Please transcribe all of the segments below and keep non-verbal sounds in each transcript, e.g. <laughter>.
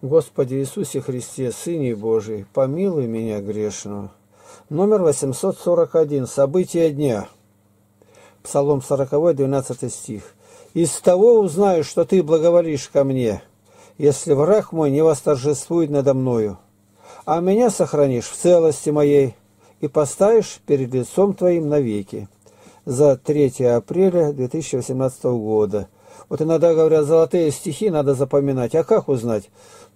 Господи Иисусе Христе, Сыне Божий, помилуй меня грешного. Номер 841. События дня. Псалом 40, 12 стих. «Из того узнаю, что ты благоволишь ко мне, если враг мой не восторжествует надо мною. А меня сохранишь в целости моей и поставишь перед лицом твоим навеки». За 3 апреля 2018 года. Вот иногда говорят, золотые стихи надо запоминать. А как узнать?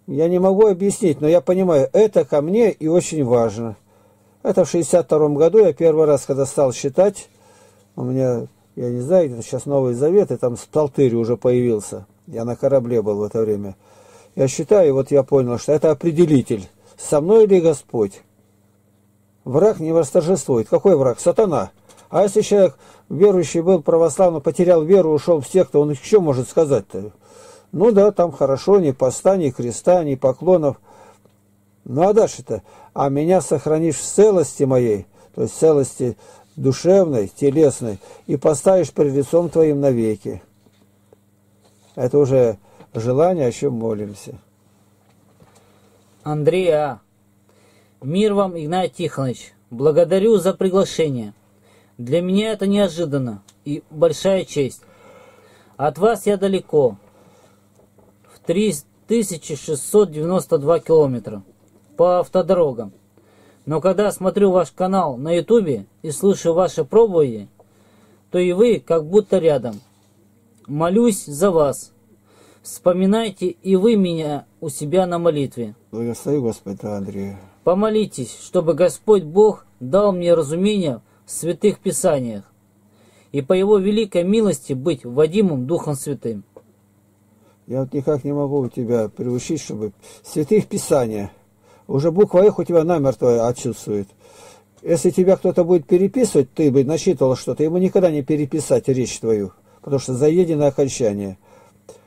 Я не могу объяснить, но я понимаю, это ко мне и очень важно. Это в 62 году я первый раз, когда стал считать, у меня, я не знаю, где сейчас Новый Завет, и там Псалтырь уже появился. Я на корабле был в это время. Я считаю, вот я понял, что это определитель. Со мной ли Господь? Враг не восторжествует. Какой враг? Сатана. А если человек верующий был православный, потерял веру, ушел в секту, он что может сказать-то? Ну да, там хорошо, ни поста, ни креста, ни поклонов. Ну а дальше-то? А меня сохранишь в целости моей, то есть целости душевной, телесной, и поставишь перед лицом твоим навеки. Это уже желание, о чем молимся. Андрея, мир вам, Игнат Тихонович. Благодарю за приглашение. Для меня это неожиданно и большая честь. От вас я далеко, 3692 километра по автодорогам. Но когда смотрю ваш канал на ютубе и слышу ваши проповеди, то и вы как будто рядом. Молюсь за вас. Вспоминайте и вы меня у себя на молитве. Благослови Господь, Андрей. Помолитесь, чтобы Господь Бог дал мне разумение в святых писаниях и по Его великой милости быть Вадимом Духом Святым. Я вот никак не могу тебя приучить, чтобы святых писания – уже буква «Х» у тебя намертво отсутствует. Если тебя кто-то будет переписывать, ты бы насчитывал что-то, ему никогда не переписать речь твою, потому что заедено окончание.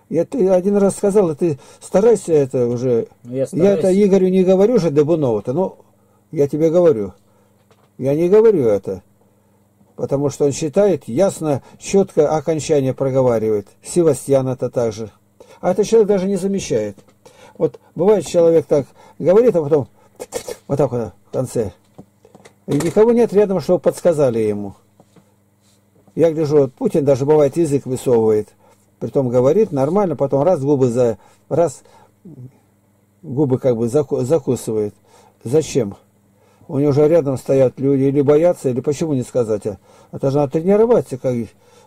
Я ты один раз сказал, и ты старайся это уже. Я, я это Игорю не говорю же Дебунову-то, но я тебе говорю. Я не говорю это, потому что он считает, ясно, четко окончание проговаривает. Севастьян это также. А этот человек даже не замечает. Вот бывает человек так говорит, а потом <tsk> вот так вот в конце. И никого нет рядом, чтобы подсказали ему. Я гляжу, вот Путин даже бывает язык высовывает. Притом говорит нормально, потом раз губы за раз губы как бы закусывает. Зачем? У него уже рядом стоят люди, или боятся, или почему не сказать. А это же надо тренироваться, как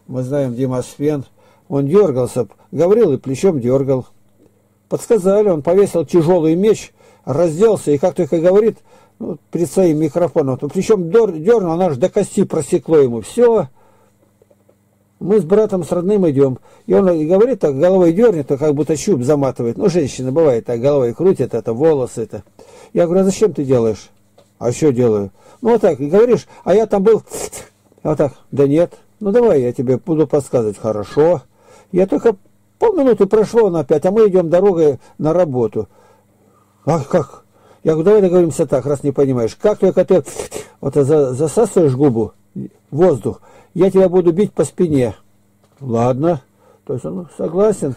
мы знаем Дима Свен. Он дергался, говорил и плечом дергал. Подсказали, он повесил тяжелый меч, разделся и, как только говорит, ну, перед своим микрофоном, то причем дернул, она же до кости просекло ему. Все, мы с братом, с родным идем. И он говорит, так головой дернет, то как будто чуб заматывает. Ну, женщина бывает так, головой крутит, это волосы это. Я говорю, а зачем ты делаешь? А что делаю? Ну, вот так, и говоришь, а я там был, вот так, да нет. Ну, давай, я тебе буду подсказывать, хорошо. Я только Полминуты прошло он опять, а мы идем дорогой на работу. Ах, как? Я говорю, давай договоримся так, раз не понимаешь. Как только ты вот засасываешь губу, воздух, я тебя буду бить по спине. Ладно. То есть он согласен.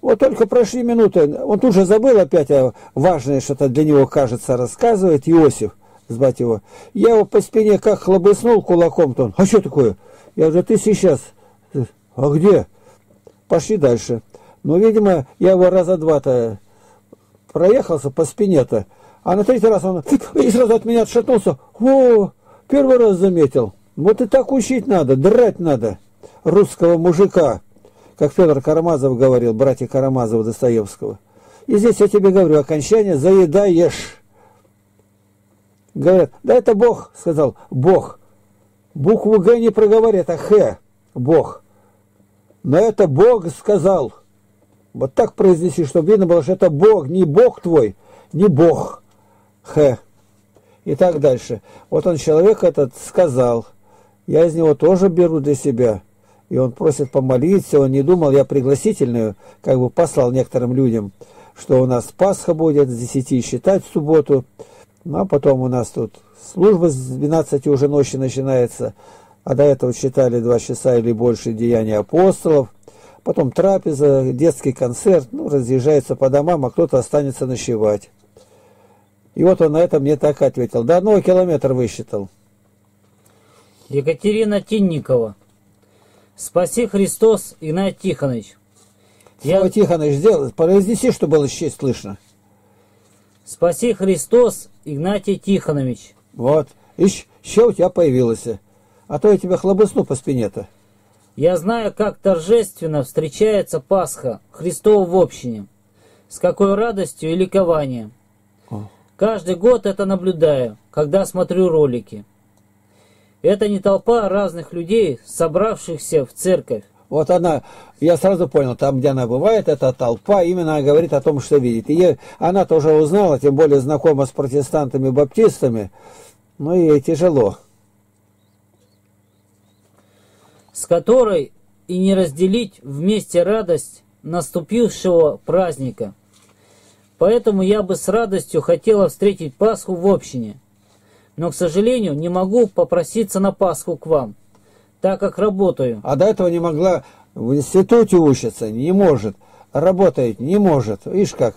Вот только прошли минуты, он тут же забыл опять а важное что-то для него, кажется, рассказывает Иосиф, звать его. Я его по спине как хлобыснул кулаком-то он. А что такое? Я говорю, ты сейчас. А где? Пошли дальше. Но, видимо, я его раза два-то проехался по спине-то, а на третий раз он и сразу от меня отшатнулся. О, первый раз заметил. Вот и так учить надо, драть надо русского мужика, как Федор Карамазов говорил, братья Карамазова Достоевского. И здесь я тебе говорю, окончание заедаешь. Говорят, да это Бог, сказал, Бог. Букву Г не проговорят, а Х, Бог. Но это Бог сказал. Вот так произнеси, чтобы видно было, что это Бог, не Бог твой, не Бог. Х. И так дальше. Вот он, человек этот, сказал. Я из него тоже беру для себя. И он просит помолиться, он не думал, я пригласительную, как бы послал некоторым людям, что у нас Пасха будет с 10 считать в субботу. Ну, а потом у нас тут служба с 12 уже ночи начинается а до этого читали два часа или больше деяния апостолов. Потом трапеза, детский концерт, ну, разъезжается по домам, а кто-то останется ночевать. И вот он на это мне так ответил. До одного километра высчитал. Екатерина Тинникова. Спаси Христос, Игнат Тихонович. Я... Тихонович, сделай, произнеси, чтобы было честь слышно. Спаси Христос, Игнатий Тихонович. Вот. Еще у тебя появилось. А то я тебя хлобысну по спине-то. Я знаю, как торжественно встречается Пасха Христова в общине. С какой радостью и ликованием. О. Каждый год это наблюдаю, когда смотрю ролики. Это не толпа разных людей, собравшихся в церковь. Вот она, я сразу понял, там, где она бывает, эта толпа, именно она говорит о том, что видит. И она тоже узнала, тем более знакома с протестантами-баптистами, ну и ей тяжело. С которой и не разделить вместе радость наступившего праздника. Поэтому я бы с радостью хотела встретить Пасху в общине. Но, к сожалению, не могу попроситься на Пасху к вам так как работаю. А до этого не могла в институте учиться, не может. Работает, не может. Видишь как?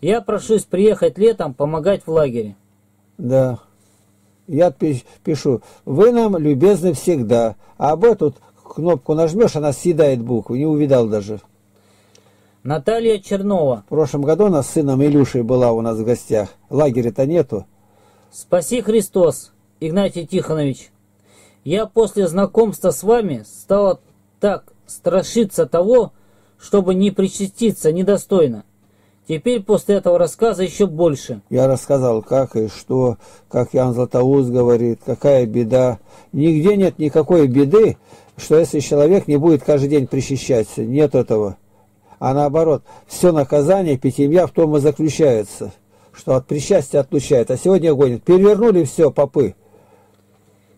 Я прошусь приехать летом помогать в лагере. Да. Я пишу, вы нам любезны всегда. А об эту кнопку нажмешь, она съедает букву. Не увидал даже. Наталья Чернова. В прошлом году она с сыном Илюшей была у нас в гостях. Лагеря-то нету. Спаси Христос, Игнатий Тихонович. Я после знакомства с вами стала так страшиться того, чтобы не причаститься недостойно. Теперь после этого рассказа еще больше. Я рассказал, как и что, как Ян Златоуст говорит, какая беда. Нигде нет никакой беды, что если человек не будет каждый день причащаться, нет этого. А наоборот, все наказание пятимья в том и заключается, что от причастия отлучает. А сегодня гонит. Перевернули все, попы.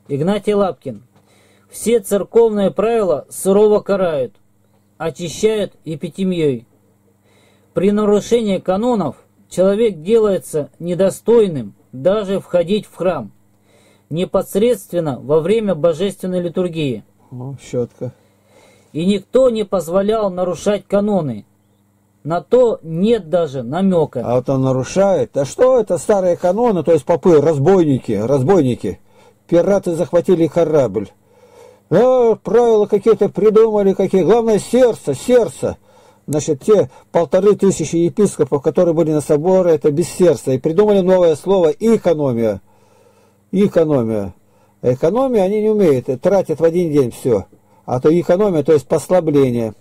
Игнатий Лапкин. Все церковные правила сурово карают, очищают эпитемией. При нарушении канонов человек делается недостойным даже входить в храм, непосредственно во время божественной литургии. О, щетка. И никто не позволял нарушать каноны. На то нет даже намека. А вот он нарушает. А что это старые каноны, то есть попы, разбойники, разбойники? пираты захватили корабль. А, правила какие-то придумали, какие. Главное, сердце, сердце. Значит, те полторы тысячи епископов, которые были на соборе, это без сердца. И придумали новое слово «экономия». Экономия. Экономия они не умеют, тратят в один день все. А то экономия, то есть послабление.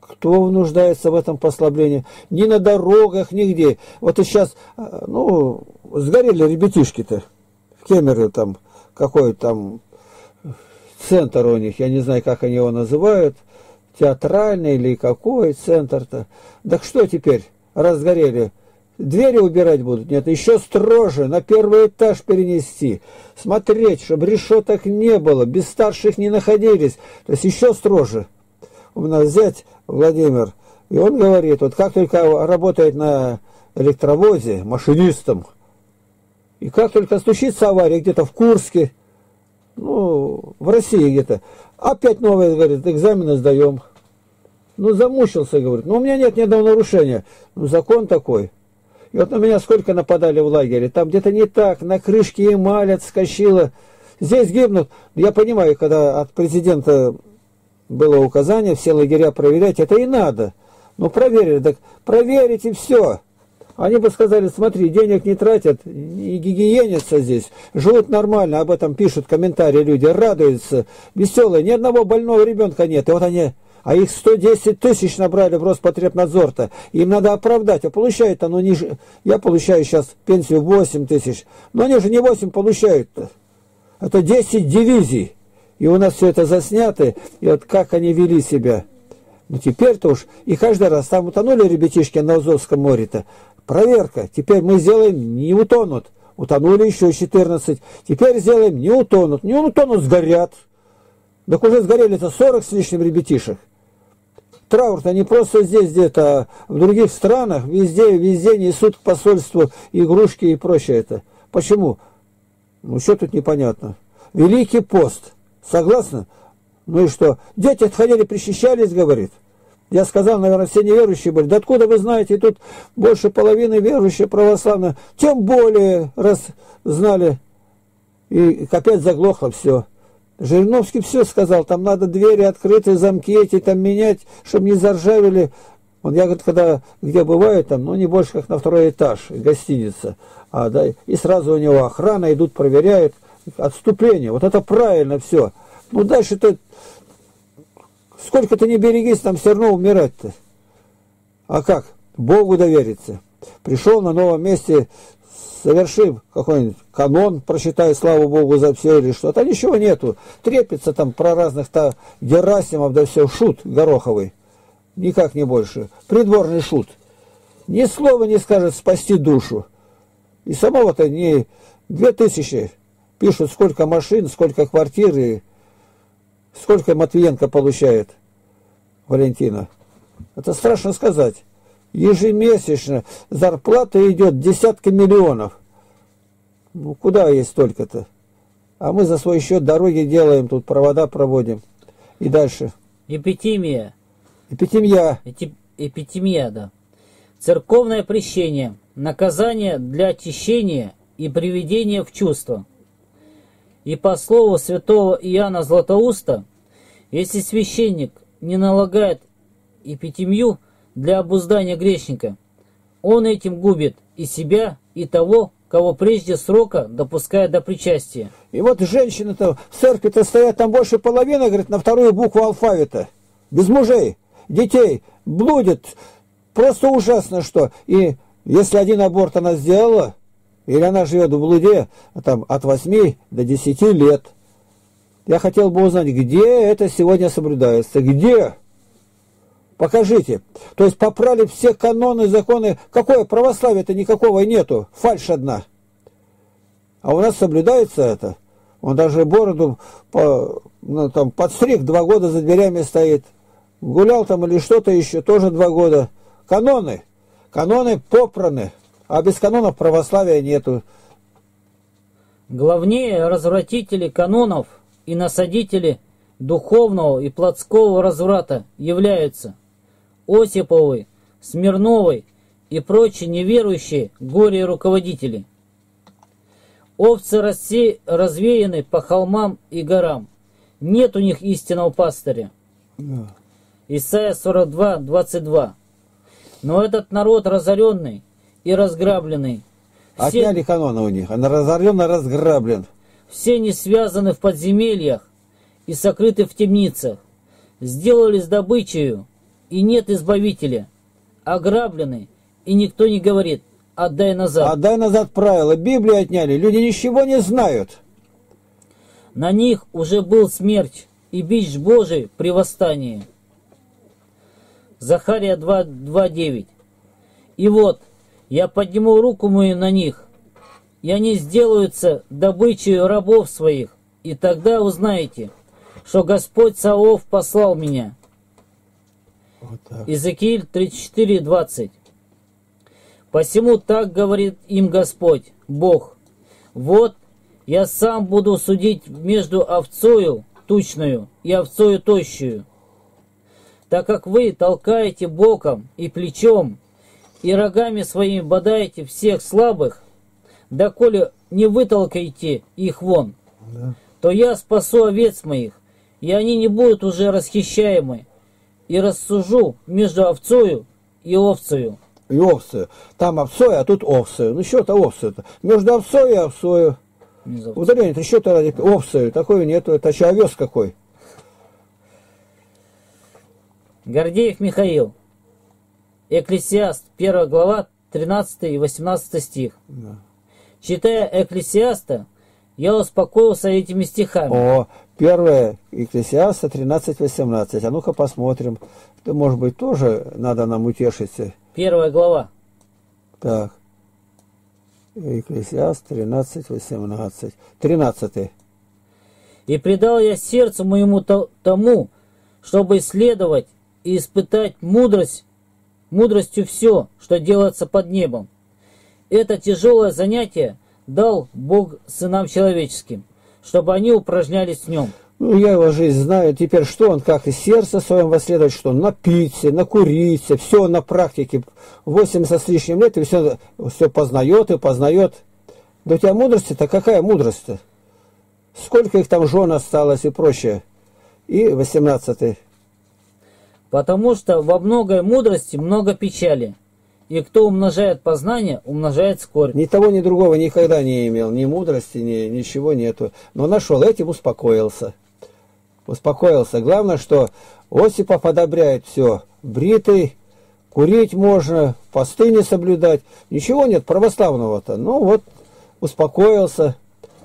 Кто нуждается в этом послаблении? Ни на дорогах, нигде. Вот и сейчас, а, ну, сгорели ребятишки-то в Кемере там какой там центр у них, я не знаю, как они его называют, театральный или какой центр-то. Так что теперь, разгорели? Двери убирать будут? Нет, еще строже, на первый этаж перенести. Смотреть, чтобы решеток не было, без старших не находились. То есть еще строже. У нас зять Владимир, и он говорит, вот как только работает на электровозе, машинистом, и как только случится авария где-то в Курске, ну, в России где-то, опять новое, говорит, экзамены сдаем. Ну, замучился, говорит. Ну, у меня нет ни одного нарушения. Ну, закон такой. И вот на меня сколько нападали в лагере. Там где-то не так, на крышке эмаль отскочила. Здесь гибнут. Я понимаю, когда от президента было указание все лагеря проверять, это и надо. Ну, проверили, так проверите все. Они бы сказали, смотри, денег не тратят и гигиенятся здесь, живут нормально, об этом пишут комментарии люди, радуются, веселые, ни одного больного ребенка нет. И вот они, а их 110 тысяч набрали в Роспотребнадзор-то, им надо оправдать, а получают оно ниже. Я получаю сейчас пенсию 8 тысяч, но они же не 8 получают-то. Это 10 дивизий. И у нас все это заснято, и вот как они вели себя. Ну теперь-то уж, и каждый раз там утонули ребятишки на Азовском море-то, Проверка. Теперь мы сделаем не утонут. Утонули еще 14. Теперь сделаем не утонут. Не утонут, сгорят. Так уже сгорели-то 40 с лишним ребятишек. Траур-то не просто здесь где-то, а в других странах, везде, везде несут к посольству игрушки и прочее это. Почему? Ну, что тут непонятно? Великий пост. Согласны? Ну и что? Дети отходили, причащались, говорит. Я сказал, наверное, все неверующие были. Да откуда вы знаете, тут больше половины верующие православные. Тем более, раз знали. И опять заглохло все. Жириновский все сказал, там надо двери открытые, замки эти там менять, чтобы не заржавели. Он, я, говорит, когда где бываю, там, ну, не больше, как на второй этаж, гостиница. А, да, и сразу у него охрана, идут, проверяют. Отступление. Вот это правильно все. Ну, дальше-то Сколько ты не берегись, там все равно умирать-то. А как? Богу довериться. Пришел на новом месте, совершив какой-нибудь канон, прочитай, слава Богу, за все или что-то. А ничего нету. Трепится там про разных-то Герасимов, да все, шут гороховый. Никак не больше. Придворный шут. Ни слова не скажет спасти душу. И самого-то не две тысячи пишут, сколько машин, сколько квартир, и Сколько Матвиенко получает, Валентина? Это страшно сказать. Ежемесячно зарплата идет десятки миллионов. Ну, куда есть столько-то? А мы за свой счет дороги делаем, тут провода проводим. И дальше. Эпитимия. Эпитемия. Эти... Эпитемия, да. Церковное прещение. Наказание для очищения и приведения в чувство. И по слову святого Иоанна Златоуста, если священник не налагает эпитемию для обуздания грешника, он этим губит и себя, и того, кого прежде срока допускает до причастия. И вот женщины-то в церкви-то стоят там больше половины, говорит, на вторую букву алфавита. Без мужей, детей, блудит. Просто ужасно что. И если один аборт она сделала, или она живет в блуде там, от 8 до 10 лет. Я хотел бы узнать, где это сегодня соблюдается. Где? Покажите. То есть попрали все каноны, законы. Какое православие-то никакого нету. Фальшь одна. А у нас соблюдается это. Он даже бороду по, ну, там, подстриг, два года за дверями стоит. Гулял там или что-то еще, тоже два года. Каноны. Каноны попраны. А без канонов православия нету. Главнее развратители канонов и насадители духовного и плотского разврата являются Осиповы, Смирновой и прочие неверующие горе-руководители. Овцы рассеяны, развеяны по холмам и горам. Нет у них истинного пастыря. Исайя 42, 22. Но этот народ разоренный, и разграбленный. Все... Отняли канона у них, он разорен и разграблен. Все не связаны в подземельях и сокрыты в темницах. Сделались добычею, и нет избавителя. Ограблены, и никто не говорит, отдай назад. Отдай назад правила, Библию отняли, люди ничего не знают. На них уже был смерть и бич Божий при восстании. Захария 2.9 И вот, я подниму руку мою на них, и они сделаются добычей рабов своих, и тогда узнаете, что Господь Саов послал меня. Вот Иезекииль 34:20. Посему так говорит им Господь, Бог, вот я сам буду судить между овцою тучную и овцою тощую, так как вы толкаете боком и плечом и рогами своими бодаете всех слабых, доколе не вытолкаете их вон, да. то я спасу овец моих, и они не будут уже расхищаемы, и рассужу между овцою и овцею. И овцею. Там овцой, а тут овцею. Ну что-то овцею-то. Между овцой и овцою. Ударение, это что-то ради овцею. Такой нету. Это что, овес какой? Гордеев Михаил. Экклесиаст, 1 глава, 13 и 18 стих. Да. Читая Экклесиаста, я успокоился этими стихами. О, первое Экклесиаста 13-18. А ну-ка посмотрим. Это, может быть, тоже надо нам утешиться. Первая глава. Так. Экклесиаст 13-18. 13. «И предал я сердцу моему тому, чтобы исследовать и испытать мудрость мудростью все, что делается под небом. Это тяжелое занятие дал Бог сынам человеческим, чтобы они упражнялись в нем. Ну, я его жизнь знаю. Теперь что он, как и сердце своем восследовать, что он напиться, накуриться, все на практике. 80 с лишним лет, и все, все познает и познает. Да у тебя мудрости-то какая мудрость-то? Сколько их там жен осталось и прочее. И 18 Потому что во многой мудрости много печали. И кто умножает познание, умножает скорбь. Ни того, ни другого никогда не имел, ни мудрости, ни ничего нету. Но нашел, этим успокоился. Успокоился. Главное, что Осипов одобряет все. Бритый, курить можно, посты не соблюдать. Ничего нет православного-то. Ну вот, успокоился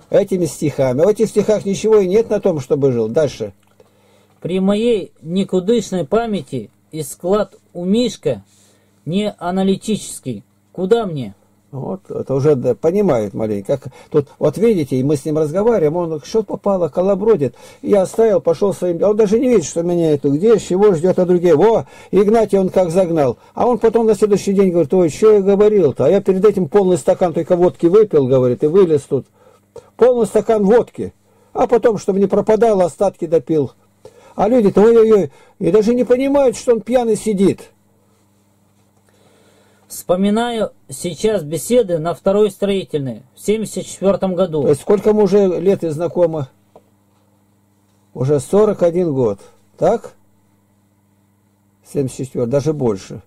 этими стихами. В этих стихах ничего и нет на том, чтобы жил. Дальше. При моей никудышной памяти и склад у Мишка не аналитический. Куда мне? Вот, это уже да, понимает маленько. Как, тут, вот видите, и мы с ним разговариваем, он что попало, колобродит. Я оставил, пошел своим Он даже не видит, что меня это где, чего ждет, а другие. Во, Игнатий он как загнал. А он потом на следующий день говорит, ой, что я говорил-то? А я перед этим полный стакан только водки выпил, говорит, и вылез тут. Полный стакан водки. А потом, чтобы не пропадало, остатки допил. А люди-то, ой-ой-ой, и даже не понимают, что он пьяный сидит. Вспоминаю сейчас беседы на второй строительной в 74 году. То есть сколько мы уже лет и знакомы? Уже 41 год, так? 74, даже больше.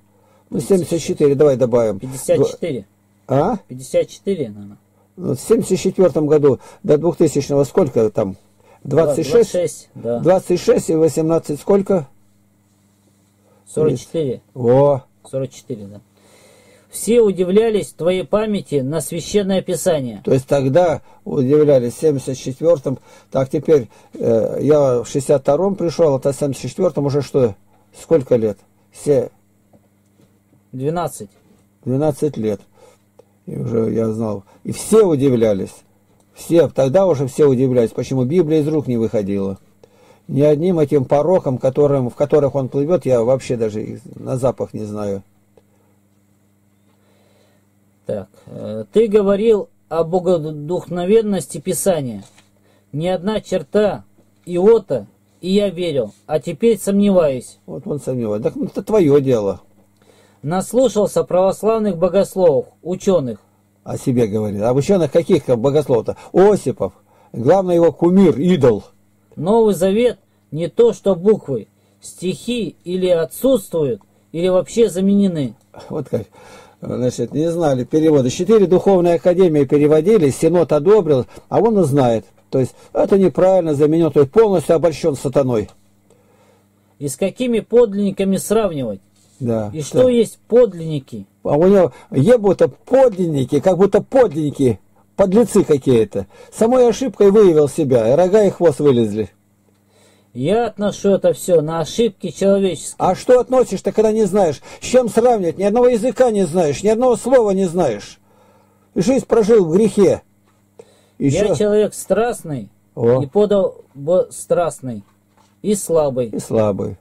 Ну, 74, давай добавим. 54. А? 54, наверное. Ну, в 74 году до 2000 сколько там? 26? 26, да. 26 и 18 сколько? 44. О, 44, да. Все удивлялись твоей памяти на священное писание. То есть тогда удивлялись в 74-м, так теперь э, я в 62-м пришел, это в 74-м уже что, сколько лет? Все 12. 12 лет. И уже я знал. И все удивлялись. Все, тогда уже все удивлялись, почему Библия из рук не выходила. Ни одним этим пороком, которым, в которых он плывет, я вообще даже на запах не знаю. Так, э, ты говорил о богодухновенности Писания. Ни одна черта иота, и я верил, а теперь сомневаюсь. Вот он сомневается. Так это твое дело. Наслушался православных богословов, ученых. О себе говорит. А ученых каких богословов-то? Осипов. Главный его кумир, идол. Новый Завет не то, что буквы. Стихи или отсутствуют, или вообще заменены. Вот как значит, не знали перевода. Четыре духовные академии переводили, Синод одобрил, а он и знает. То есть это неправильно заменен, то есть полностью обольщен сатаной. И с какими подлинниками сравнивать? Да. И что да. есть подлинники? А у него ебут подлинники, как будто подлинники, подлецы какие-то. Самой ошибкой выявил себя, и рога и хвост вылезли. Я отношу это все на ошибки человеческие. А что относишь-то, когда не знаешь? С чем сравнивать? Ни одного языка не знаешь, ни одного слова не знаешь. Жизнь прожил в грехе. Еще... Я человек страстный О. и подал страстный и слабый. И слабый.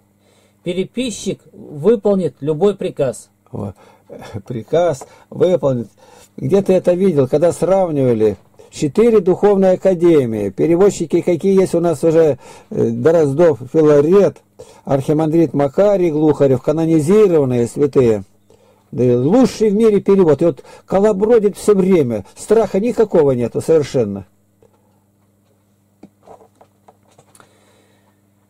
Переписчик выполнит любой приказ. О. Приказ выполнит. Где ты это видел, когда сравнивали четыре духовные академии, переводчики какие есть у нас уже, э, Дроздов, Филарет, Архимандрит Макарий, Глухарев, канонизированные святые. Лучший в мире перевод. И вот колобродит все время. Страха никакого нету совершенно.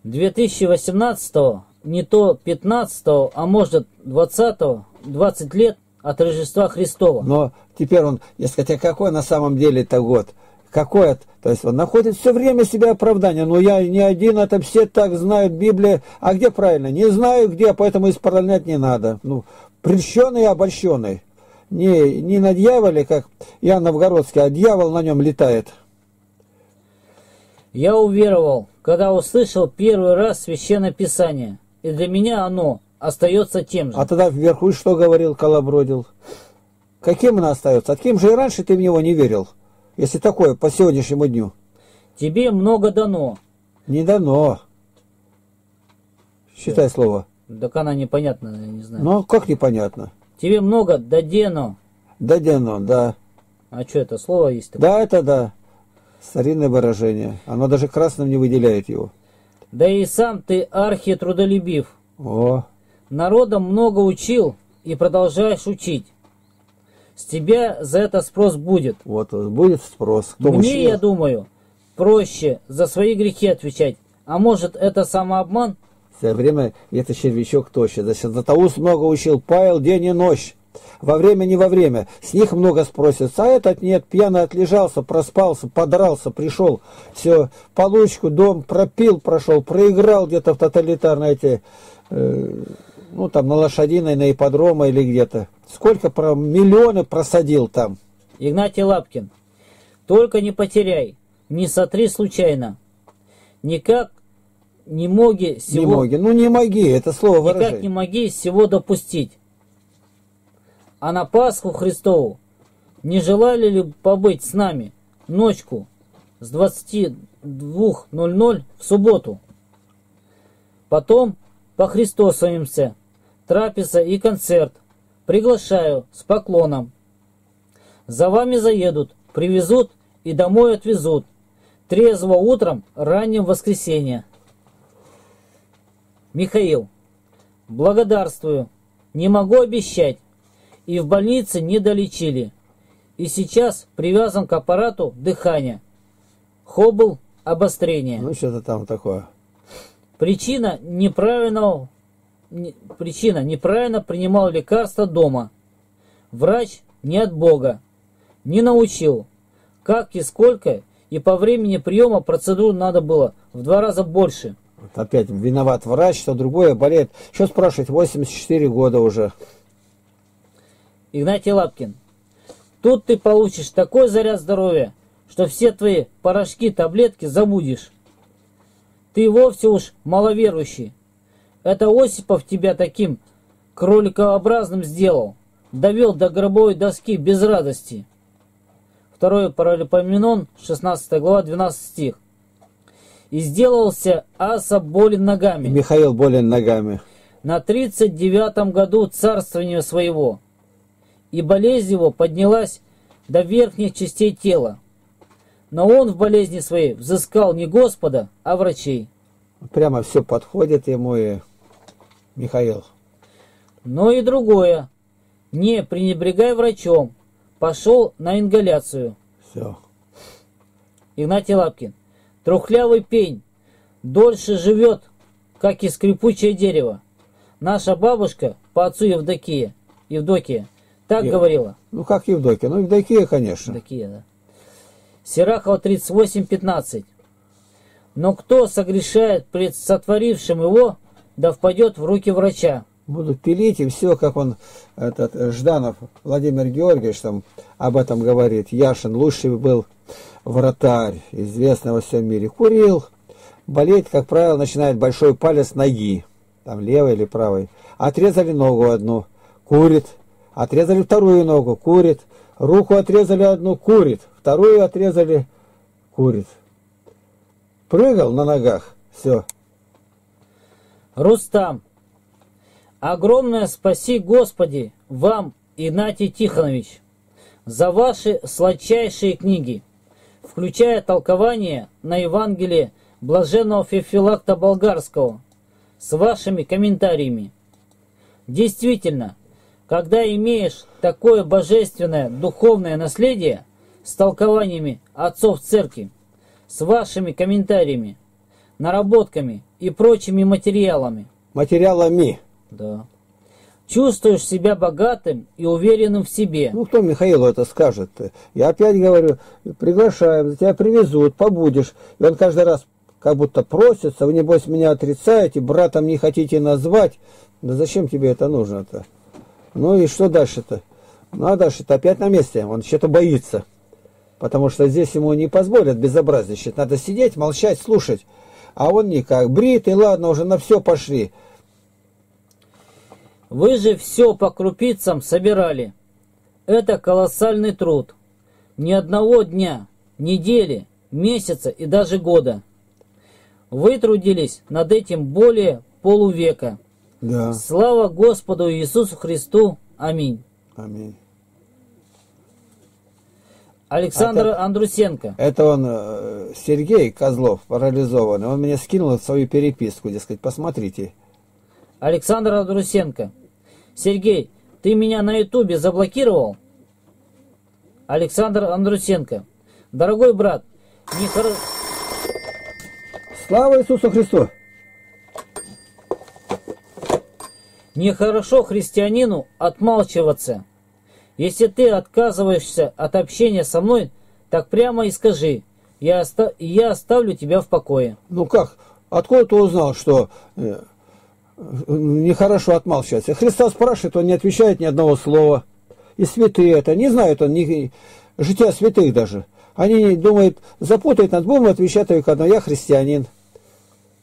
2018 не то 15 а может 20 20 лет от Рождества Христова. Но теперь он, если сказать, а какой на самом деле это год? Какой это? То есть он находит все время себе оправдание. Но я не один, это все так знают Библия. А где правильно? Не знаю где, поэтому исправлять не надо. Ну, прельщенный и обольщенный. Не, не на дьяволе, как Иоанн Новгородский, а дьявол на нем летает. Я уверовал, когда услышал первый раз Священное Писание. И для меня оно остается тем же. А тогда вверху что говорил, колобродил? Каким оно остается? Кем же и раньше ты в него не верил, если такое по сегодняшнему дню? Тебе много дано. Не дано. Считай слово. Так она непонятна, я не знаю. Ну, как непонятно? Тебе много дадено. Дадено, да. А что это, слово есть такое? Да, это да. Старинное выражение. Оно даже красным не выделяет его. Да и сам ты архитрудолюбив. О, Народом много учил и продолжаешь учить. С тебя за это спрос будет. вот будет спрос. Кто Мне, учил? я думаю, проще за свои грехи отвечать. А может, это самообман? Все время это червячок тощий. Златоуст много учил, Павел день и ночь. Во время, не во время. С них много спросится, а этот нет, пьяно отлежался, проспался, подрался, пришел, все, получку, дом пропил, прошел, проиграл где-то в тоталитарной эти, э, ну там на лошадиной, на ипподрома или где-то. Сколько про миллионы просадил там. Игнатий Лапкин. Только не потеряй, не сотри случайно. Никак не моги Не всего, моги. Ну не моги, это слово никак не выражение. моги всего допустить. А на Пасху Христову не желали ли побыть с нами ночку с 22.00 в субботу? Потом похристосуемся, трапеза и концерт. Приглашаю с поклоном. За вами заедут, привезут и домой отвезут. Трезво утром, ранним воскресенье. Михаил, благодарствую. Не могу обещать. И в больнице не долечили. И сейчас привязан к аппарату дыхания. Хоббл обострение. Ну что-то там такое. Причина неправильного не- причина неправильно принимал лекарства дома. Врач не от Бога. Не научил, как и сколько, и по времени приема процедур надо было в два раза больше. Вот опять виноват врач, что другое болеет. Что спрашивать, 84 года уже. Игнатий Лапкин. Тут ты получишь такой заряд здоровья, что все твои порошки, таблетки забудешь. Ты вовсе уж маловерующий. Это Осипов тебя таким кроликообразным сделал. Довел до гробовой доски без радости. Второй Паралипоменон, 16 глава, 12 стих. И сделался аса болен ногами Михаил болен ногами. на тридцать девятом году царствования своего, и болезнь его поднялась до верхних частей тела. Но он в болезни своей взыскал не Господа, а врачей. Прямо все подходит ему и Михаил. Но и другое. Не пренебрегай врачом. Пошел на ингаляцию. Все. Игнатий Лапкин. Трухлявый пень. Дольше живет, как и скрипучее дерево. Наша бабушка по отцу Евдокия, Евдокия, так Е- говорила. Ну как Евдокия? Ну Евдокия, конечно. Такие, да. Сирахова 38.15. Но кто согрешает пред сотворившим его, да впадет в руки врача. Будут пилить, и все, как он, этот э, Жданов Владимир Георгиевич там об этом говорит. Яшин лучший был вратарь, известный во всем мире. Курил, болеть, как правило, начинает большой палец ноги, там левой или правой. Отрезали ногу одну, курит. Отрезали вторую ногу, курит. Руку отрезали одну, курит. Вторую отрезали, курит. Прыгал на ногах, все. Рустам. Огромное спаси Господи вам, Игнатий Тихонович, за ваши сладчайшие книги, включая толкование на Евангелие блаженного Феофилакта Болгарского с вашими комментариями. Действительно, когда имеешь такое божественное духовное наследие с толкованиями отцов церкви, с вашими комментариями, наработками и прочими материалами, Материалами. да, чувствуешь себя богатым и уверенным в себе. Ну, кто Михаилу это скажет? Я опять говорю, приглашаем, тебя привезут, побудешь. И он каждый раз как будто просится, вы, небось, меня отрицаете, братом не хотите назвать. Да зачем тебе это нужно-то? Ну и что дальше-то? Ну, а дальше-то опять на месте, он что-то боится. Потому что здесь ему не позволят безобразничать. Надо сидеть, молчать, слушать. А он никак. Бритый, ладно, уже на все пошли. Вы же все по крупицам собирали. Это колоссальный труд. Ни одного дня, недели, месяца и даже года. Вы трудились над этим более полувека. Да. Слава Господу Иисусу Христу. Аминь. Аминь. Александр Это- Андрусенко. Это он, э, Сергей Козлов, парализованный, он мне скинул свою переписку, дескать, посмотрите. Александр Андрусенко. Сергей, ты меня на ютубе заблокировал? Александр Андрусенко. Дорогой брат, не хоро- Слава Иисусу Христу! Нехорошо христианину отмалчиваться. Если ты отказываешься от общения со мной, так прямо и скажи, я, оста- я оставлю тебя в покое. Ну как, откуда ты узнал, что э, нехорошо отмалчиваться? Христа спрашивает, он не отвечает ни одного слова. И святые это, не знают он ни, жития святых даже. Они думают, запутают, нас будем отвечать только одно, я христианин.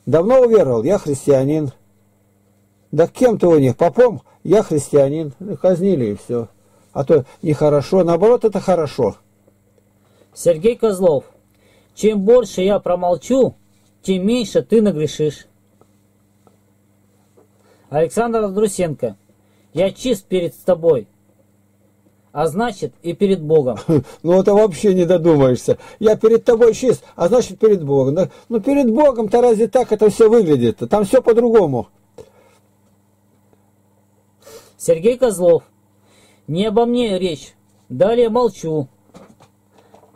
Давно уверовал, я христианин. Да кем ты у них, попом? Я христианин. Казнили и все. А то нехорошо, наоборот, это хорошо. Сергей Козлов. Чем больше я промолчу, тем меньше ты нагрешишь. Александр Андрусенко. Я чист перед тобой. А значит и перед Богом. <laughs> Ну, это вообще не додумаешься. Я перед тобой чист, а значит перед Богом. Ну, перед Богом-то разве так это все выглядит? Там все по-другому. Сергей Козлов. Не обо мне речь. Далее молчу.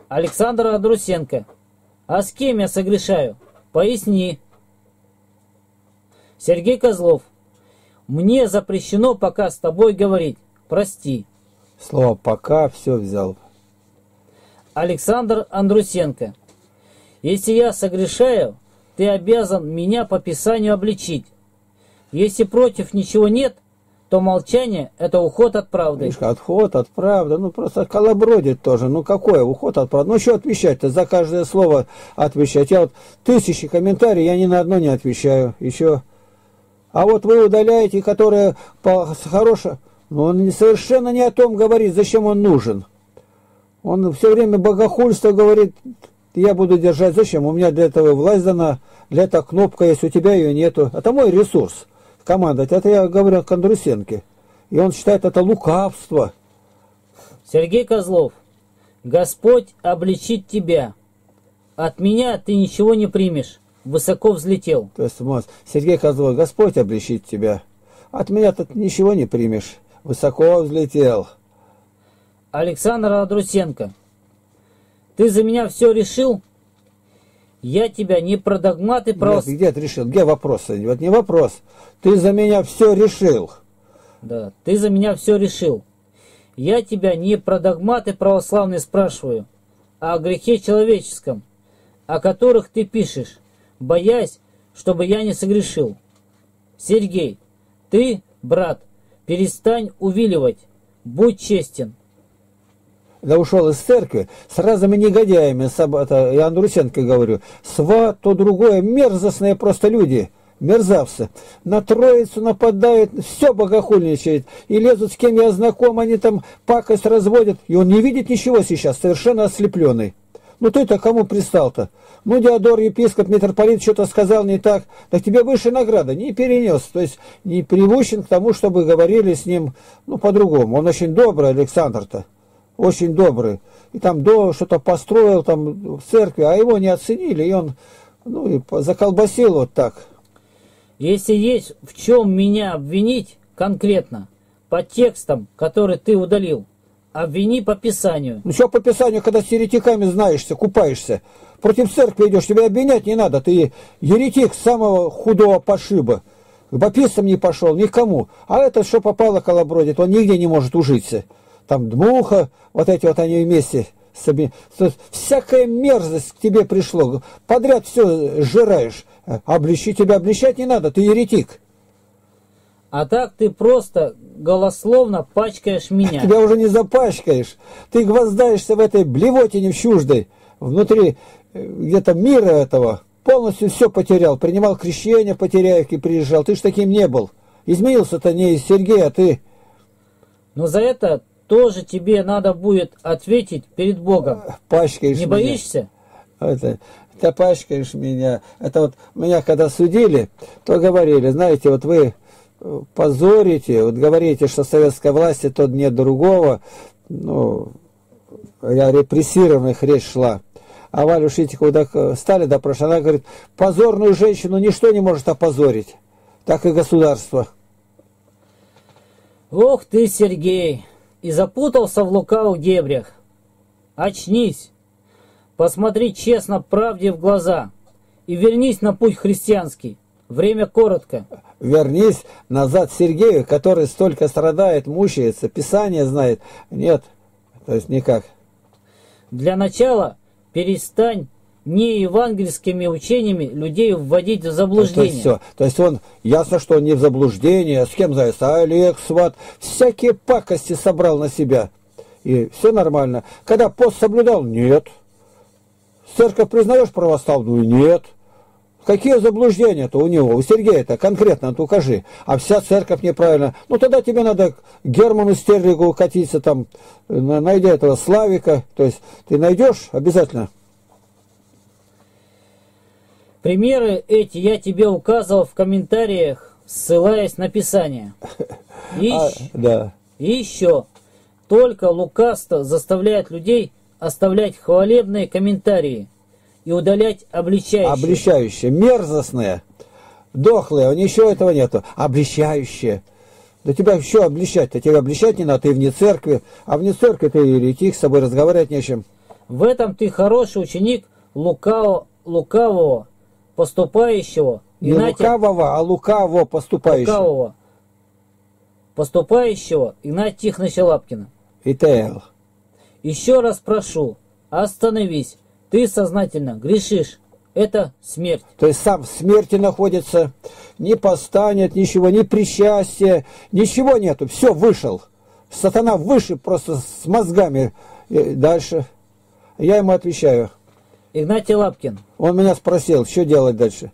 Александр Андрусенко. А с кем я согрешаю? Поясни. Сергей Козлов. Мне запрещено пока с тобой говорить. Прости. Слово «пока» все взял. Александр Андрусенко. Если я согрешаю, ты обязан меня по Писанию обличить. Если против ничего нет, то молчание – это уход от правды. Видишь, отход от правды, ну просто колобродит тоже. Ну какой уход от правды? Ну что отвечать-то? За каждое слово отвечать. Я вот тысячи комментариев, я ни на одно не отвечаю. Еще. А вот вы удаляете, которые по хорошее, ну он совершенно не о том говорит, зачем он нужен. Он все время богохульство говорит, я буду держать. Зачем? У меня для этого власть дана, для этого кнопка есть, у тебя ее нету. Это мой ресурс. Командовать. Это я говорю о Кондрусенке. И он считает это лукавство. Сергей Козлов. Господь обличит тебя. От меня ты ничего не примешь. Высоко взлетел. То есть, Сергей Козлов, Господь обличит тебя. От меня тут ничего не примешь. Высоко взлетел. Александр Андрусенко. Ты за меня все решил? Я тебя не про догматы, про... Нет, где ты решил? Где вопрос? Вот не вопрос. Ты за меня все решил. Да, ты за меня все решил. Я тебя не про догматы православные спрашиваю, а о грехе человеческом, о которых ты пишешь, боясь, чтобы я не согрешил. Сергей, ты, брат, перестань увиливать, будь честен. Да ушел из церкви с разными негодяями, с, это, я Андрусенко говорю, сва, то другое, мерзостные просто люди, мерзавцы. На троицу нападают, все богохульничает, и лезут с кем я знаком, они там пакость разводят, и он не видит ничего сейчас, совершенно ослепленный. Ну ты-то кому пристал-то? Ну, Диодор, епископ, митрополит что-то сказал не так, так тебе выше награда, не перенес, то есть не привычен к тому, чтобы говорили с ним, ну, по-другому. Он очень добрый, Александр-то, очень добрый. И там до что-то построил там в церкви, а его не оценили, и он, ну, и заколбасил вот так. Если есть в чем меня обвинить конкретно, по текстам, которые ты удалил, обвини по Писанию. Ну что по Писанию, когда с еретиками знаешься, купаешься, против церкви идешь, тебя обвинять не надо, ты еретик самого худого пошиба. К бапистам не пошел, никому. А этот, что попало, колобродит, он нигде не может ужиться. Там дмуха, вот эти вот они вместе есть Всякая мерзость к тебе пришло. Подряд все сжираешь. Обличи тебя обличать не надо, ты еретик. А так ты просто голословно пачкаешь меня. Тебя уже не запачкаешь. Ты гвоздаешься в этой блевотине в чуждой, внутри э, где-то мира этого. Полностью все потерял. Принимал крещение, потеряев и приезжал. Ты ж таким не был. Изменился-то не Сергей, а ты. Но за это тоже тебе надо будет ответить перед Богом. Пачкаешь Не меня. боишься? Это, ты пачкаешь меня. Это вот меня когда судили, то говорили, знаете, вот вы э, позорите, вот говорите, что советская власть, то нет другого. Ну, о репрессированных речь шла. А Валю Шитикову когда стали допрашивать, она говорит, позорную женщину ничто не может опозорить, так и государство. Ох ты, Сергей, и запутался в лукавых дебрях. Очнись, посмотри честно правде в глаза и вернись на путь христианский. Время коротко. Вернись назад Сергею, который столько страдает, мучается, Писание знает. Нет, то есть никак. Для начала перестань не евангельскими учениями людей вводить в заблуждение. То есть, все. То есть он, ясно, что он не в заблуждении, а с кем зайца, Олег, сват, всякие пакости собрал на себя. И все нормально. Когда пост соблюдал? Нет. Церковь признаешь православную? Нет. Какие заблуждения-то у него, у Сергея-то конкретно ты укажи. А вся церковь неправильно. Ну тогда тебе надо к Герману Стерлигу катиться там, найди этого Славика. То есть ты найдешь обязательно. Примеры эти я тебе указывал в комментариях, ссылаясь на Писание. И, <laughs> а, да. и еще. Только лукавство заставляет людей оставлять хвалебные комментарии и удалять обличающие. Обличающие, мерзостные, дохлые, ничего этого нету. Обличающие. Да тебя еще обличать-то, тебя обличать не надо, ты вне церкви, а вне церкви ты еретик, с собой разговаривать нечем. В этом ты хороший ученик лукавого, лукавого поступающего. Не Игнатия, лукавого, а лукаво поступающего. Лукавого поступающего Игнатия Тихоновича Лапкина. ИТЛ. Еще раз прошу, остановись. Ты сознательно грешишь. Это смерть. То есть сам в смерти находится, не постанет ничего, ни причастия, ничего нету. Все, вышел. Сатана выше просто с мозгами. И дальше. Я ему отвечаю. Игнатий Лапкин. Он меня спросил, что делать дальше.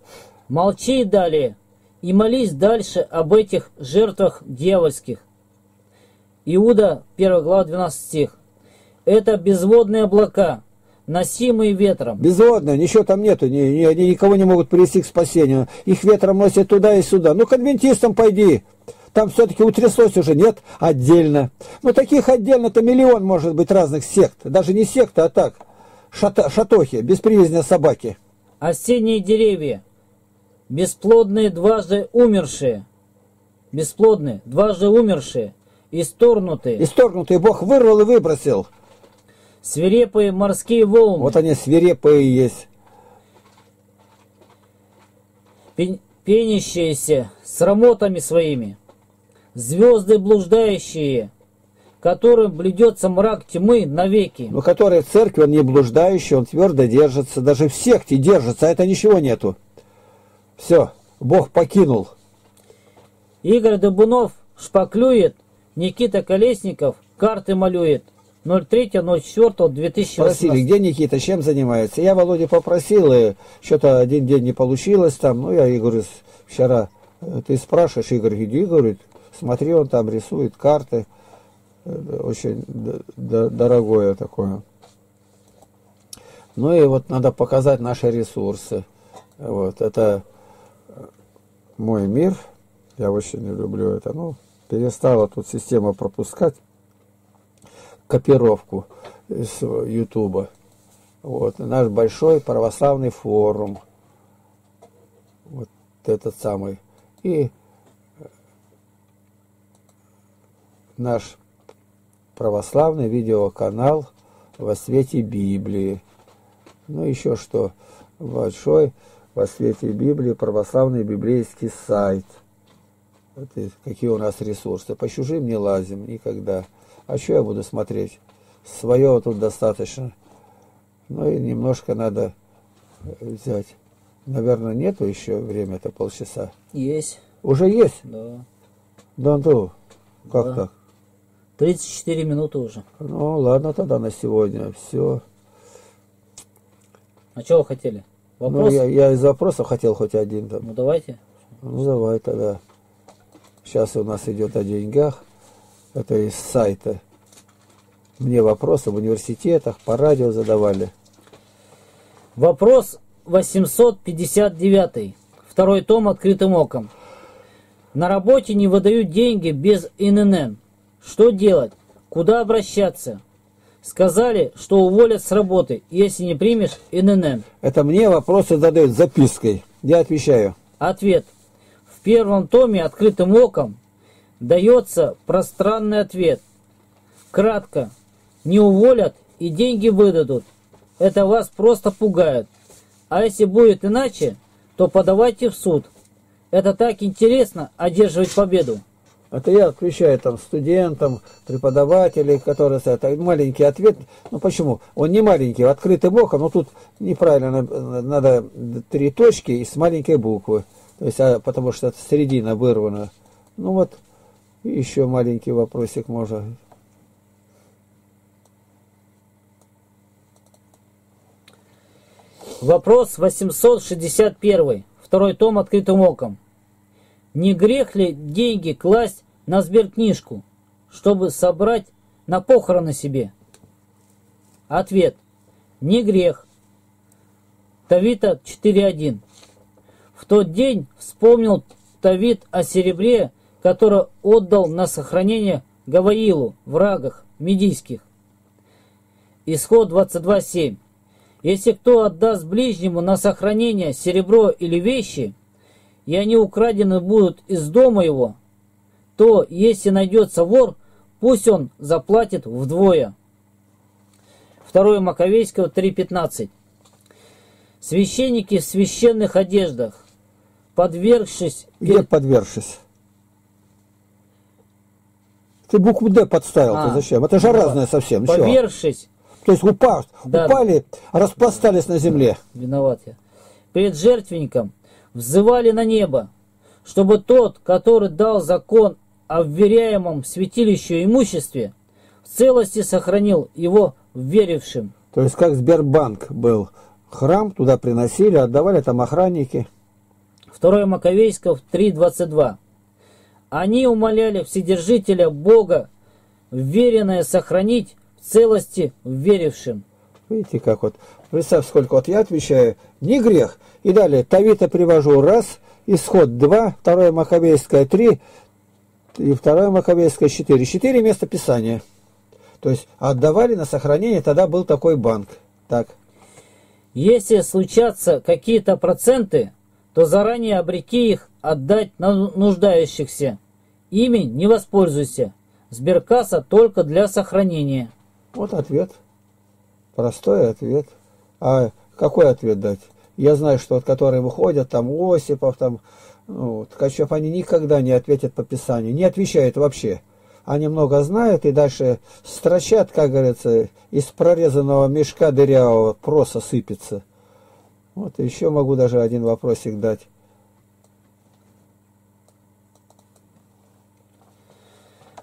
Молчи далее и молись дальше об этих жертвах дьявольских. Иуда, 1 глава, 12 стих. Это безводные облака, носимые ветром. Безводные, ничего там нету, ни, ни, они никого не могут привести к спасению. Их ветром носят туда и сюда. Ну, к адвентистам пойди. Там все-таки утряслось уже, нет, отдельно. Ну, таких отдельно-то миллион, может быть, разных сект. Даже не секта, а так шата, шатохи, без привязня собаки. Осенние деревья, бесплодные дважды умершие, бесплодные дважды умершие, исторгнутые. Исторгнутые Бог вырвал и выбросил. Свирепые морские волны. Вот они свирепые есть. Пен, пенящиеся с рамотами своими. Звезды блуждающие, которым бледется мрак тьмы навеки. Но который в церкви, он не блуждающий, он твердо держится, даже в секте держится, а это ничего нету. Все, Бог покинул. Игорь Дубунов шпаклюет, Никита Колесников карты малюет. 03.04.2018. Спросили, где Никита, чем занимается? Я Володя попросил, и что-то один день не получилось там. Ну, я Игорь вчера, э, ты спрашиваешь, Игорь, иди, говорит, смотри, он там рисует карты очень дорогое такое. Ну и вот надо показать наши ресурсы. Вот, это мой мир. Я очень не люблю это. Ну, перестала тут система пропускать копировку из Ютуба. Вот, наш большой православный форум. Вот этот самый. И наш православный видеоканал во свете Библии. Ну, еще что, большой во свете Библии православный библейский сайт. Вот какие у нас ресурсы. По чужим не лазим никогда. А что я буду смотреть? Свое тут достаточно. Ну и немножко надо взять. Наверное, нету еще время это полчаса. Есть. Уже есть? Да. Да, ну, как да. так? 34 минуты уже. Ну, ладно тогда на сегодня. Все. А что вы хотели? Вопрос? Ну, я, я из вопросов хотел хоть один там. Ну, давайте. Ну, давай тогда. Сейчас у нас идет о деньгах. Это из сайта. Мне вопросы в университетах, по радио задавали. Вопрос 859. Второй том открытым оком. На работе не выдают деньги без ИНН. Что делать? Куда обращаться? Сказали, что уволят с работы, если не примешь ИНН. Это мне вопросы задают запиской. Я отвечаю. Ответ. В первом томе «Открытым оком» дается пространный ответ. Кратко. Не уволят и деньги выдадут. Это вас просто пугает. А если будет иначе, то подавайте в суд. Это так интересно одерживать победу. Это я отвечаю там студентам, преподавателям, которые это маленький ответ. Ну почему? Он не маленький, открытый оком, но тут неправильно надо три точки и с маленькой буквы. То есть, а, потому что середина вырвана. Ну вот, еще маленький вопросик можно. Вопрос 861. Второй том открытым оком. Не грех ли деньги класть на сберкнижку, чтобы собрать на похороны себе? Ответ. Не грех. Тавита 4.1. В тот день вспомнил Тавит о серебре, которое отдал на сохранение Гаваилу, врагах медийских. Исход 22.7. Если кто отдаст ближнему на сохранение серебро или вещи, и они украдены будут из дома его, то, если найдется вор, пусть он заплатит вдвое. Второе Маковейского 3.15. Священники в священных одеждах, подвергшись... Где подвергшись? Ты букву «Д» подставил, а, зачем? Это же да. разное совсем. Повергшись то есть упав, да. упали, распластались на земле. Виноват я. Перед жертвенником взывали на небо, чтобы тот, который дал закон о вверяемом святилищу имуществе, в целости сохранил его верившим. То есть как Сбербанк был храм, туда приносили, отдавали там охранники. Второе Маковейсков 3.22. Они умоляли Вседержителя Бога, вверенное сохранить целости верившим. Видите, как вот, представь, сколько вот я отвечаю, не грех. И далее, Тавита привожу раз, исход два, второе Махавейское три, и второе Махавейское четыре. Четыре места Писания. То есть отдавали на сохранение, тогда был такой банк. Так. Если случатся какие-то проценты, то заранее обреки их отдать на нуждающихся. Ими не воспользуйся. Сберкасса только для сохранения. Вот ответ. Простой ответ. А какой ответ дать? Я знаю, что вот которые выходят, там Осипов, там ну, Ткачев, они никогда не ответят по Писанию, не отвечают вообще. Они много знают и дальше строчат, как говорится, из прорезанного мешка дырявого просто сыпется. Вот еще могу даже один вопросик дать.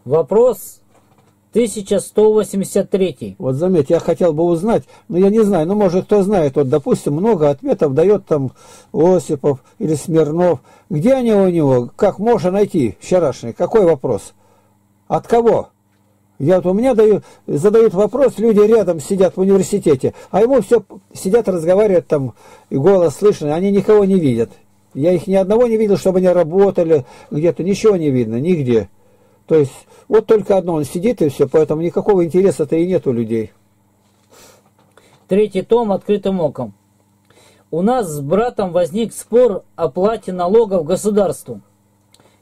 Вопрос 1183. Вот заметь, я хотел бы узнать, но я не знаю, ну может кто знает, вот допустим, много ответов дает там Осипов или Смирнов. Где они у него? Как можно найти вчерашний? Какой вопрос? От кого? Я вот у меня даю, задают вопрос, люди рядом сидят в университете, а ему все сидят, разговаривают там, и голос слышно, они никого не видят. Я их ни одного не видел, чтобы они работали где-то, ничего не видно, нигде. То есть вот только одно, он сидит и все, поэтому никакого интереса-то и нет у людей. Третий том открытым оком. У нас с братом возник спор о плате налогов государству.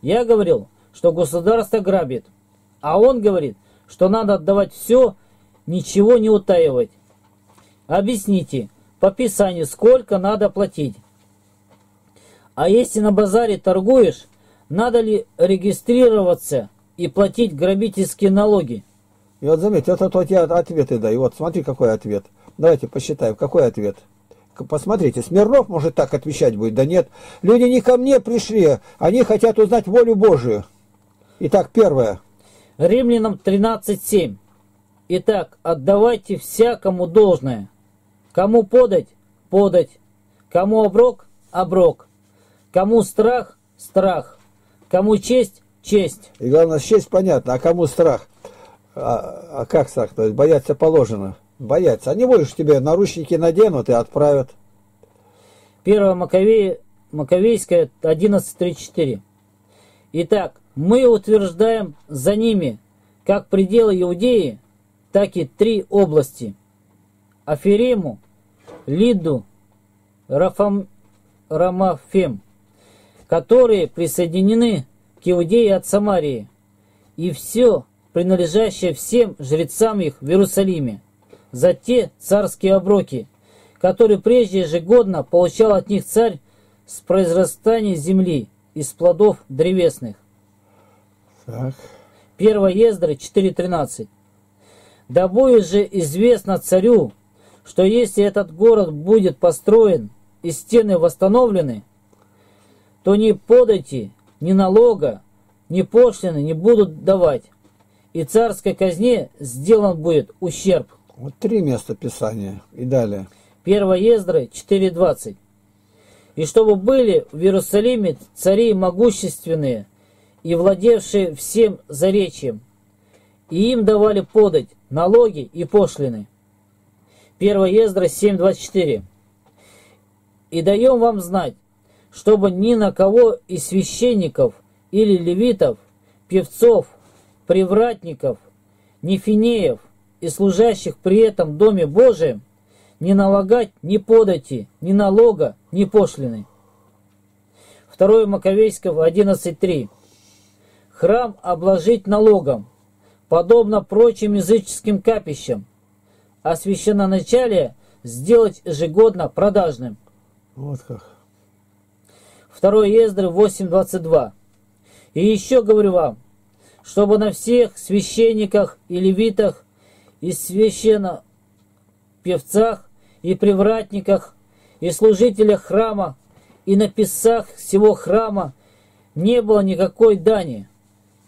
Я говорил, что государство грабит, а он говорит, что надо отдавать все, ничего не утаивать. Объясните, по Писанию, сколько надо платить? А если на базаре торгуешь, надо ли регистрироваться и платить грабительские налоги. И вот заметь, это вот я ответы даю. Вот смотри, какой ответ. Давайте посчитаем, какой ответ. Посмотрите, Смирнов может так отвечать будет, да нет. Люди не ко мне пришли, они хотят узнать волю Божию. Итак, первое. Римлянам 13.7. Итак, отдавайте всякому должное. Кому подать – подать. Кому оброк – оброк. Кому страх – страх. Кому честь Честь. И главное, честь понятно, а кому страх? А, а как страх? То есть бояться положено. Бояться. Они будешь тебе наручники наденут и отправят. 1 Маковей, Маковейская 11.34. Итак, мы утверждаем за ними, как пределы Иудеи, так и три области – Афериму, Лиду, Рафам, Рамафем, которые присоединены к Иудее от Самарии, и все, принадлежащее всем жрецам их в Иерусалиме, за те царские оброки, которые прежде ежегодно получал от них царь с произрастания земли из плодов древесных. Так. 1 Ездры 4.13. Да будет же известно царю, что если этот город будет построен и стены восстановлены, то ни подати, ни налога, ни пошлины не будут давать, и царской казне сделан будет ущерб. Вот три места Писания. И далее. 1 Ездры 4.20. И чтобы были в Иерусалиме цари могущественные и владевшие всем заречьем, и им давали подать налоги и пошлины. 1 Ездра 7.24. И даем вам знать, чтобы ни на кого из священников или левитов, певцов, привратников, нефинеев и служащих при этом Доме Божием не налагать ни подати, ни налога, ни пошлины. 2 Маковейского 11.3. Храм обложить налогом, подобно прочим языческим капищам, а священноначалие сделать ежегодно продажным. Вот как. 2 Ездры 8.22. И еще говорю вам, чтобы на всех священниках и левитах и священно певцах и привратниках и служителях храма и на писах всего храма не было никакой дани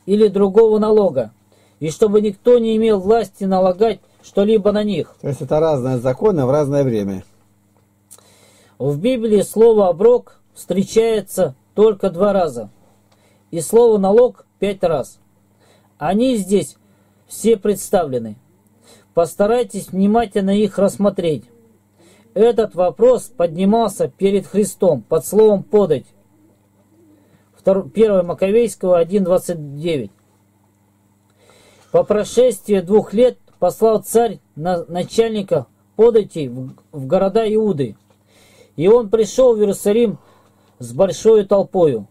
или другого налога, и чтобы никто не имел власти налагать что-либо на них. То есть это разные законы в разное время. В Библии слово «оброк» встречается только два раза, и слово «налог» пять раз. Они здесь все представлены. Постарайтесь внимательно их рассмотреть. Этот вопрос поднимался перед Христом под словом «подать». 1 Маковейского 1.29. По прошествии двух лет послал царь на начальника податей в, в города Иуды, и он пришел в Иерусалим с большой толпою.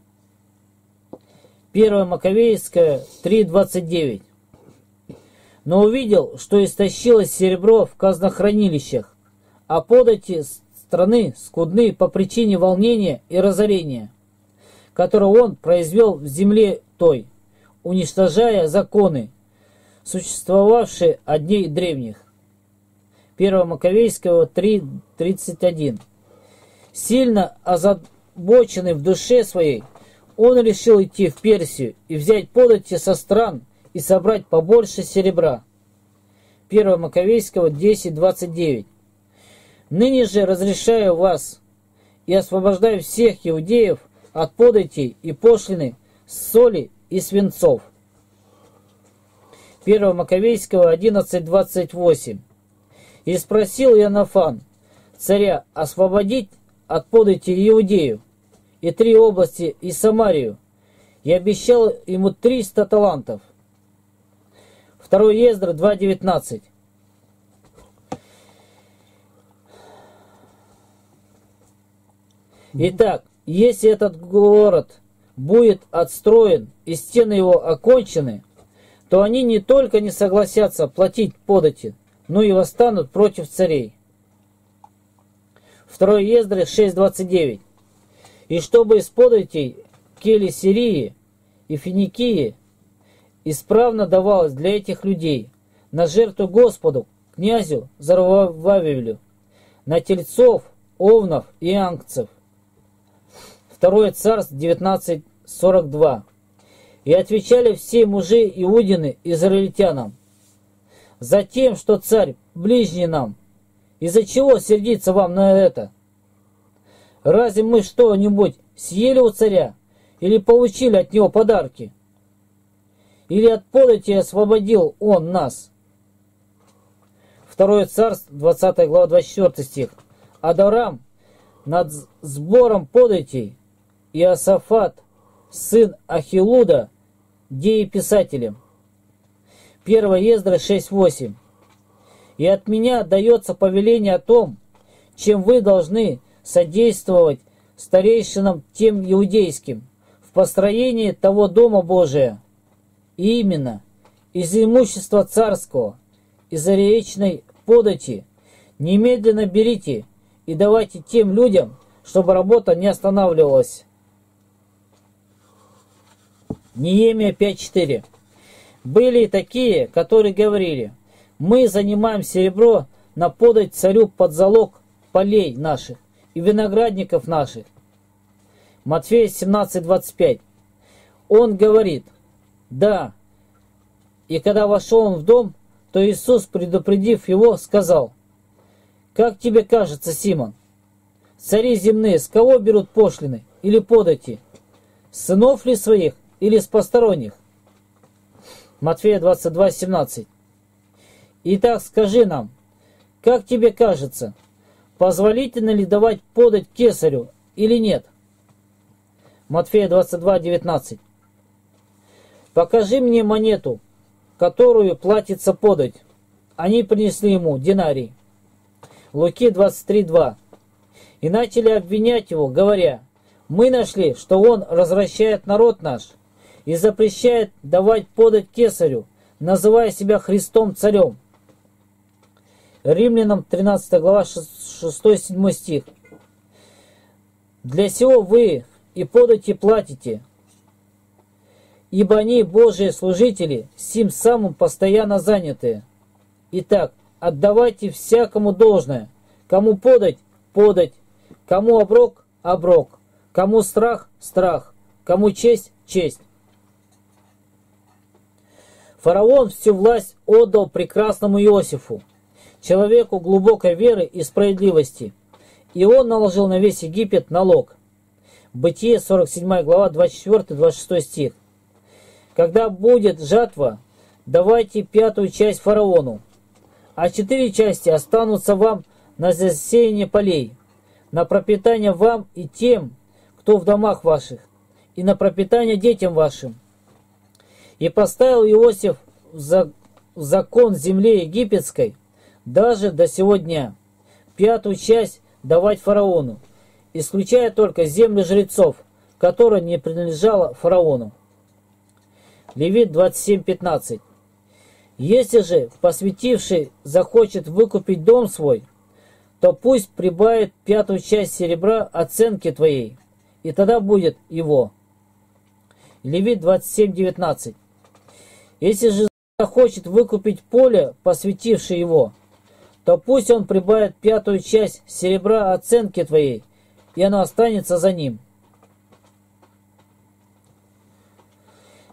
1 Маковейская 3.29. Но увидел, что истощилось серебро в казнохранилищах, а подати страны скудны по причине волнения и разорения, которое он произвел в земле той, уничтожая законы, существовавшие от дней древних. 1 Маковейского 3.31. Сильно озабоченный в душе своей, он решил идти в Персию и взять подати со стран и собрать побольше серебра. 1 Маковейского 10.29. Ныне же разрешаю вас и освобождаю всех иудеев от податей и пошлины, соли и свинцов. 1 Маковейского 11.28. И спросил Янафан, царя, освободить от подати Иудею и три области и Самарию, и обещал ему 300 талантов. 2 Ездра 2.19. Итак, если этот город будет отстроен и стены его окончены, то они не только не согласятся платить подати, но и восстанут против царей. 2 Ездры 6.29. И чтобы из податей Кели Сирии и Финикии исправно давалось для этих людей на жертву Господу, князю Зарвававелю, на тельцов, овнов и ангцев. 2 Царств 19.42. И отвечали все мужи Иудины израильтянам. За тем, что царь ближний нам. Из-за чего сердиться вам на это? Разве мы что-нибудь съели у царя? Или получили от него подарки? Или от подати освободил он нас? Второе царство, 20 глава, 24 стих. Адарам над сбором податей и Асафат, сын Ахилуда, дееписателем. 1 Ездра 6.8. И от меня дается повеление о том, чем вы должны содействовать старейшинам тем иудейским в построении того Дома Божия. И именно из имущества царского, из речной подати, немедленно берите и давайте тем людям, чтобы работа не останавливалась. Неемия 5.4 Были и такие, которые говорили, мы занимаем серебро на подать царю под залог полей наших и виноградников наших. Матфея 17.25 Он говорит, да, и когда вошел он в дом, то Иисус, предупредив его, сказал, «Как тебе кажется, Симон, цари земные с кого берут пошлины или подати? Сынов ли своих или с посторонних?» Матфея 22, 17. Итак, скажи нам, как тебе кажется, позволительно ли давать подать кесарю или нет? Матфея 22, 19. Покажи мне монету, которую платится подать. Они принесли ему динарий. Луки 23, 2. И начали обвинять его, говоря, мы нашли, что он развращает народ наш и запрещает давать подать кесарю, называя себя Христом царем. Римлянам 13 глава 6-7 стих. Для сего вы и подати платите, ибо они Божьи служители, сим самым постоянно занятые. Итак, отдавайте всякому должное, кому подать – подать, кому оброк – оброк, кому страх – страх, кому честь – честь. Фараон всю власть отдал прекрасному Иосифу – человеку глубокой веры и справедливости, и он наложил на весь Египет налог. Бытие 47 глава 24-26 стих. Когда будет жатва, давайте пятую часть фараону, а четыре части останутся вам на засеяние полей, на пропитание вам и тем, кто в домах ваших, и на пропитание детям вашим. И поставил Иосиф в закон земли египетской – даже до сего дня. Пятую часть давать фараону, исключая только землю жрецов, которая не принадлежала фараону. Левит 27.15 Если же посвятивший захочет выкупить дом свой, то пусть прибавит пятую часть серебра оценки твоей, и тогда будет его. Левит 27.19 Если же захочет выкупить поле, посвятивший его, то пусть он прибавит пятую часть серебра оценки твоей, и оно останется за ним.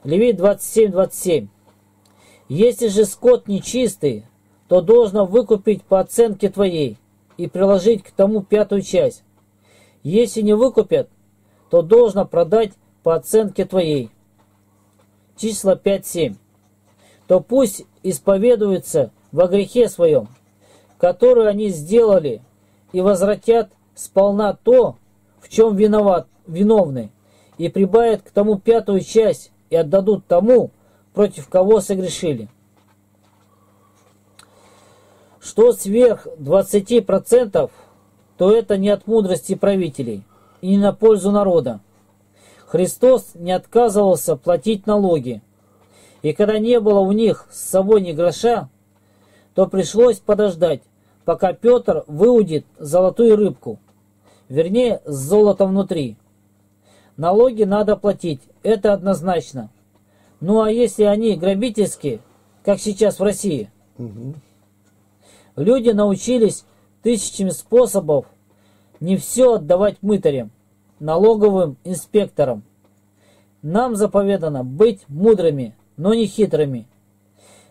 Левит 27.27 Если же скот нечистый, то должно выкупить по оценке твоей и приложить к тому пятую часть. Если не выкупят, то должно продать по оценке твоей. Числа 5.7 То пусть исповедуется во грехе своем, которую они сделали, и возвратят сполна то, в чем виноват, виновны, и прибавят к тому пятую часть и отдадут тому, против кого согрешили. Что сверх 20%, то это не от мудрости правителей и не на пользу народа. Христос не отказывался платить налоги, и когда не было у них с собой ни гроша, то пришлось подождать, пока Петр выудит золотую рыбку, вернее, с золотом внутри. Налоги надо платить, это однозначно. Ну а если они грабительские, как сейчас в России? Угу. Люди научились тысячами способов не все отдавать мытарям, налоговым инспекторам. Нам заповедано быть мудрыми, но не хитрыми.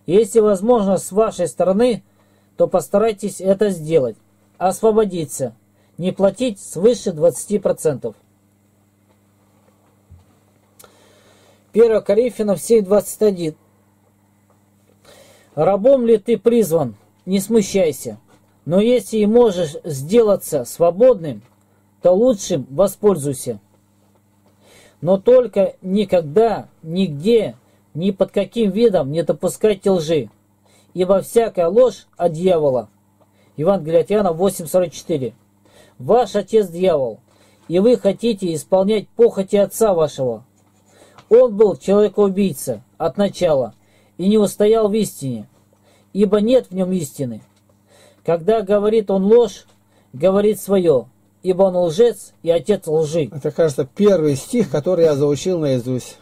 Если возможно с вашей стороны то постарайтесь это сделать. Освободиться. Не платить свыше 20%. 1 Коринфянов 7.21 Рабом ли ты призван, не смущайся. Но если и можешь сделаться свободным, то лучшим воспользуйся. Но только никогда, нигде, ни под каким видом не допускайте лжи ибо всякая ложь от дьявола. Евангелие от Иоанна 8.44. Ваш отец дьявол, и вы хотите исполнять похоти отца вашего. Он был человекоубийца от начала и не устоял в истине, ибо нет в нем истины. Когда говорит он ложь, говорит свое, ибо он лжец и отец лжи. Это, кажется, первый стих, который я заучил наизусть.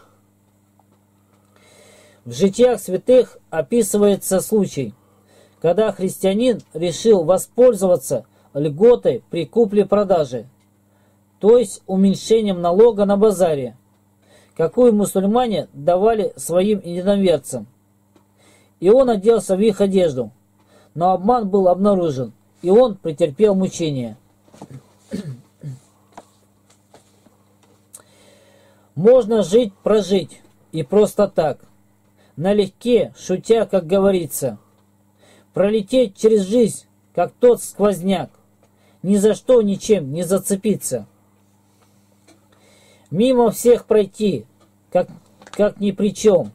В житиях святых описывается случай, когда христианин решил воспользоваться льготой при купле-продаже, то есть уменьшением налога на базаре, какую мусульмане давали своим единоверцам. И он оделся в их одежду, но обман был обнаружен, и он претерпел мучения. Можно жить, прожить, и просто так – налегке, шутя, как говорится. Пролететь через жизнь, как тот сквозняк, ни за что ничем не зацепиться. Мимо всех пройти, как, как ни при чем,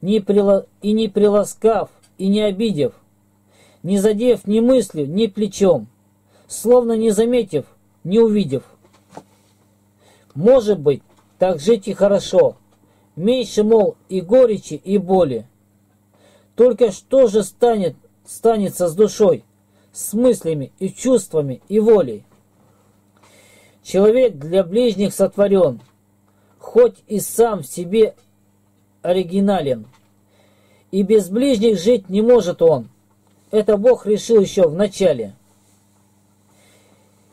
не прила, и не приласкав, и не обидев, не задев ни мыслью, ни плечом, словно не заметив, не увидев. Может быть, так жить и хорошо, Меньше, мол, и горечи, и боли. Только что же станет, станется с душой, с мыслями и чувствами и волей? Человек для ближних сотворен, хоть и сам в себе оригинален. И без ближних жить не может он. Это Бог решил еще в начале.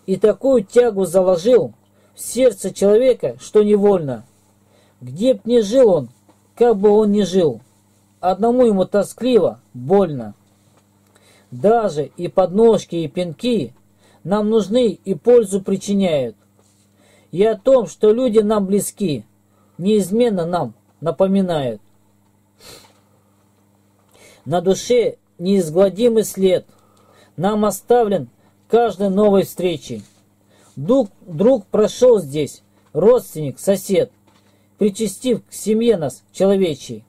И такую тягу заложил в сердце человека, что невольно – где б ни жил он, как бы он ни жил, одному ему тоскливо, больно. Даже и подножки, и пинки нам нужны и пользу причиняют. И о том, что люди нам близки, неизменно нам напоминают. На душе неизгладимый след нам оставлен каждой новой встречи. Друг, друг прошел здесь, родственник, сосед причастив к семье нас, человечий.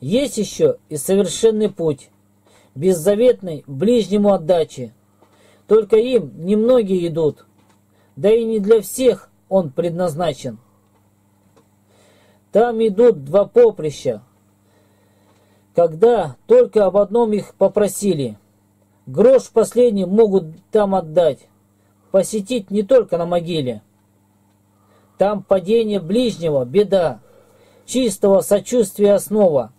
Есть еще и совершенный путь, беззаветный ближнему отдачи. Только им немногие идут, да и не для всех он предназначен. Там идут два поприща, когда только об одном их попросили. Грош последний могут там отдать, посетить не только на могиле. Там падение ближнего – беда, чистого сочувствия основа.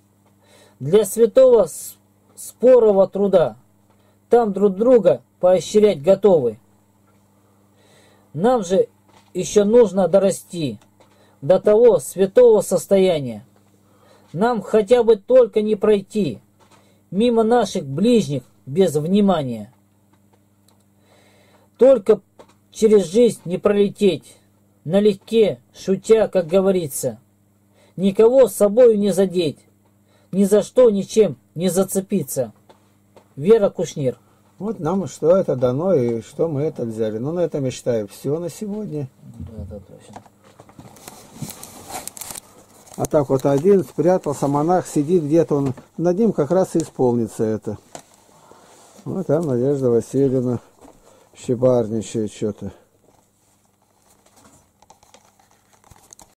Для святого спорого труда. Там друг друга поощрять готовы. Нам же еще нужно дорасти до того святого состояния. Нам хотя бы только не пройти мимо наших ближних без внимания. Только через жизнь не пролететь, налегке, шутя, как говорится. Никого с собою не задеть, ни за что ничем не зацепиться. Вера Кушнир. Вот нам что это дано и что мы это взяли. Ну, на этом я считаю все на сегодня. Да, да, точно. А так вот один спрятался, монах сидит где-то, он над ним как раз и исполнится это. Вот там Надежда Васильевна щебарничает что-то.